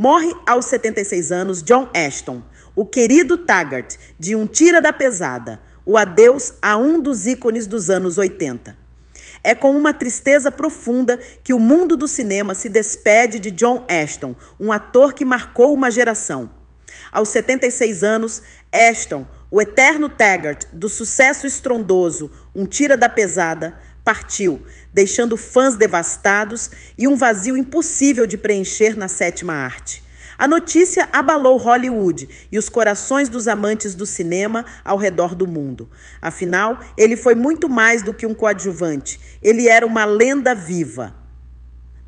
Morre aos 76 anos John Ashton, o querido Taggart, de Um Tira da Pesada, o adeus a um dos ícones dos anos 80. É com uma tristeza profunda que o mundo do cinema se despede de John Ashton, um ator que marcou uma geração. Aos 76 anos, Ashton, o eterno Taggart do sucesso estrondoso Um Tira da Pesada, partiu, deixando fãs devastados e um vazio impossível de preencher na sétima arte. A notícia abalou Hollywood e os corações dos amantes do cinema ao redor do mundo. Afinal, ele foi muito mais do que um coadjuvante, ele era uma lenda viva.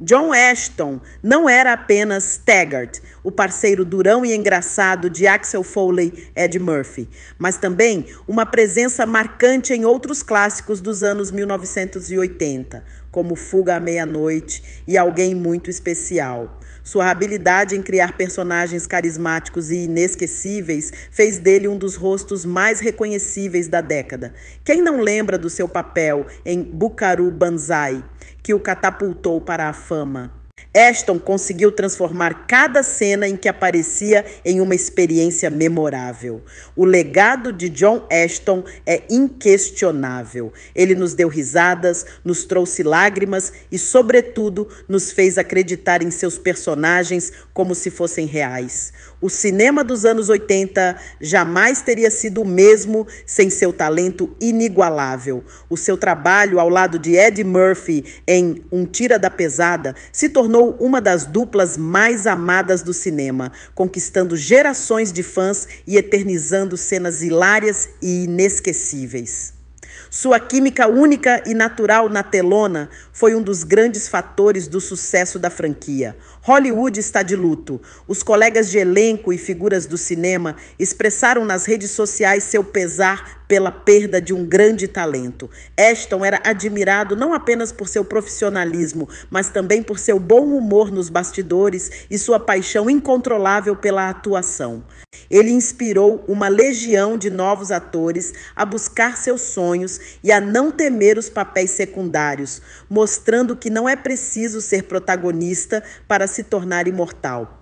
John Ashton não era apenas Taggart, o parceiro durão e engraçado de Axel Foley Ed Murphy, mas também uma presença marcante em outros clássicos dos anos 1980, como Fuga à Meia-Noite e Alguém Muito Especial. Sua habilidade em criar personagens carismáticos e inesquecíveis fez dele um dos rostos mais reconhecíveis da década. Quem não lembra do seu papel em Bukaru Banzai? Que o catapultou para a fama. Ashton conseguiu transformar cada cena em que aparecia em uma experiência memorável. O legado de John Ashton é inquestionável. Ele nos deu risadas, nos trouxe lágrimas e, sobretudo, nos fez acreditar em seus personagens como se fossem reais. O cinema dos anos 80 jamais teria sido o mesmo sem seu talento inigualável. O seu trabalho ao lado de Eddie Murphy em Um Tira da Pesada se tornou uma das duplas mais amadas do cinema, conquistando gerações de fãs e eternizando cenas hilárias e inesquecíveis. Sua química única e natural na telona foi um dos grandes fatores do sucesso da franquia. Hollywood está de luto. Os colegas de elenco e figuras do cinema expressaram nas redes sociais seu pesar pela perda de um grande talento. Ashton era admirado não apenas por seu profissionalismo, mas também por seu bom humor nos bastidores e sua paixão incontrolável pela atuação. Ele inspirou uma legião de novos atores a buscar seus sonhos e a não temer os papéis secundários, mostrando que não é preciso ser protagonista para se tornar imortal.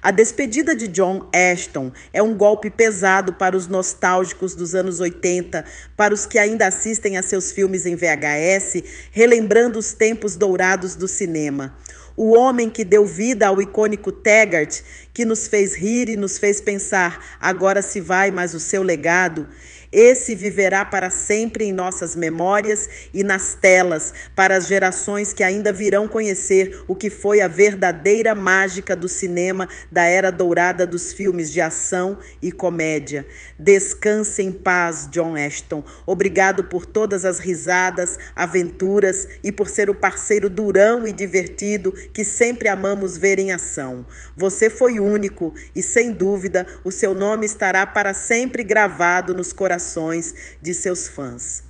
A despedida de John Ashton é um golpe pesado para os nostálgicos dos anos 80, para os que ainda assistem a seus filmes em VHS, relembrando os tempos dourados do cinema. O homem que deu vida ao icônico Taggart, que nos fez rir e nos fez pensar, agora se vai, mas o seu legado. Esse viverá para sempre em nossas memórias e nas telas, para as gerações que ainda virão conhecer o que foi a verdadeira mágica do cinema da era dourada dos filmes de ação e comédia. Descanse em paz, John Ashton. Obrigado por todas as risadas, aventuras e por ser o parceiro durão e divertido que sempre amamos ver em ação. Você foi único e, sem dúvida, o seu nome estará para sempre gravado nos corações corações de seus fãs.